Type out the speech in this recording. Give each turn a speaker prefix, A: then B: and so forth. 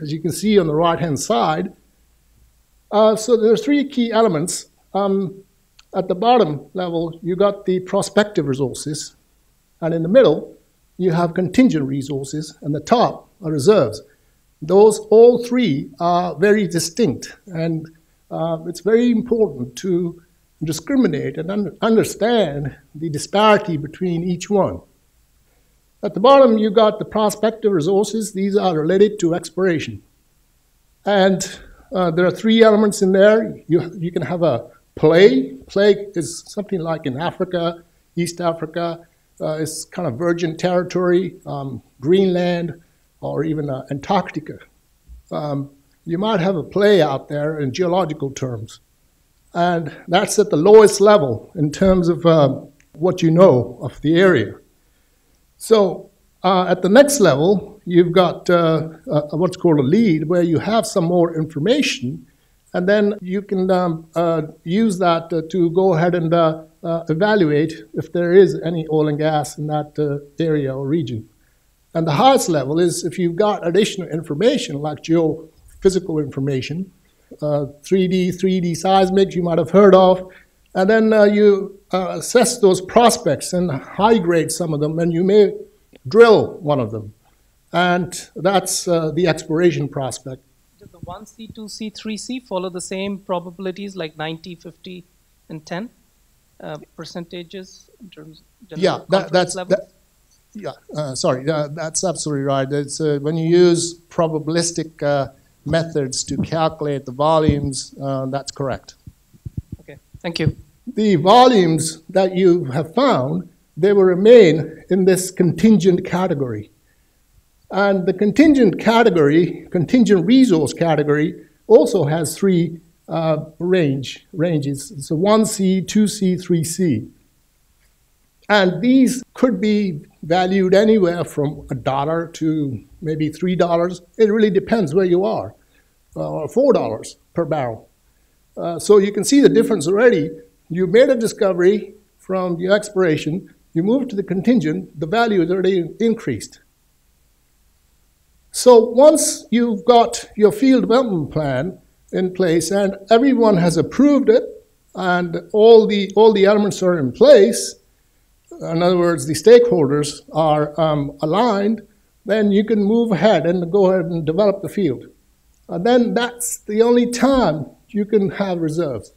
A: as you can see on the right-hand side. Uh, so are three key elements. Um, at the bottom level, you got the prospective resources, and in the middle, you have contingent resources, and the top are reserves. Those all three are very distinct, and uh, it's very important to discriminate and un understand the disparity between each one. At the bottom, you got the prospective resources. These are related to exploration. And uh, there are three elements in there. You, you can have a play. Play is something like in Africa, East Africa. Uh, it's kind of virgin territory, um, Greenland, or even uh, Antarctica. Um, you might have a play out there in geological terms. And that's at the lowest level in terms of uh, what you know of the area. So uh, at the next level, you've got uh, what's called a lead, where you have some more information, and then you can um, uh, use that uh, to go ahead and uh, evaluate if there is any oil and gas in that area or region. And the highest level is if you've got additional information like geophysical information, 3D, 3D seismic you might have heard of, and then uh, you uh, assess those prospects and high grade some of them, and you may drill one of them. And that's uh, the exploration prospect.
B: Did the 1C, 2C, 3C follow the same probabilities like 90, 50, and 10 uh, percentages in terms of
A: yeah, that, that's, that, yeah, uh, sorry, that's absolutely right. It's, uh, when you use probabilistic methods to calculate the volumes, that's correct.
B: Okay, thank you.
A: The volumes that you have found, they will remain in this contingent category. And the contingent category, contingent resource category, also has three uh, range ranges. So 1C, 2C, 3C. And these could be valued anywhere from a dollar to maybe three dollars. It really depends where you are, uh, or four dollars per barrel. Uh, so you can see the difference already. You made a discovery from the exploration, you move to the contingent, the value is already increased. So once you've got your field development plan in place and everyone has approved it and all the, all the elements are in place, in other words, the stakeholders are um, aligned, then you can move ahead and go ahead and develop the field. And then that's the only time you can have reserves.